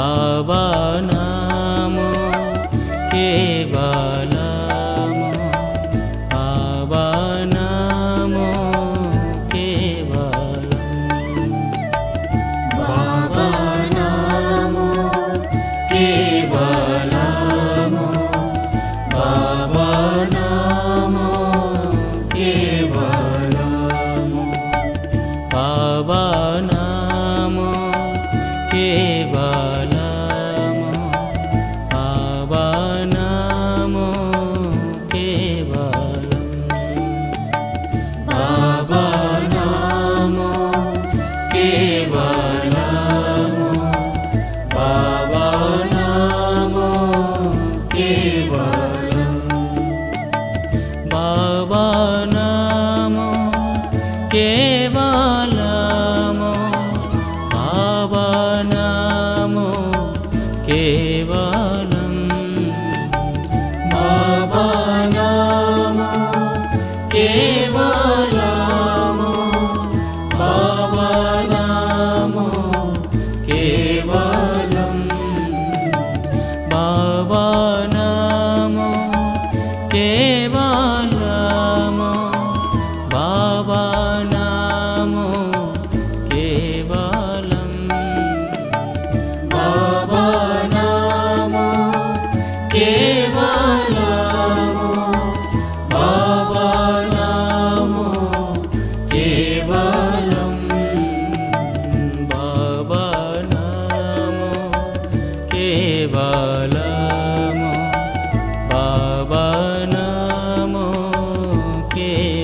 भावानाम के मेवा बाबा केवाला बाला बाबा के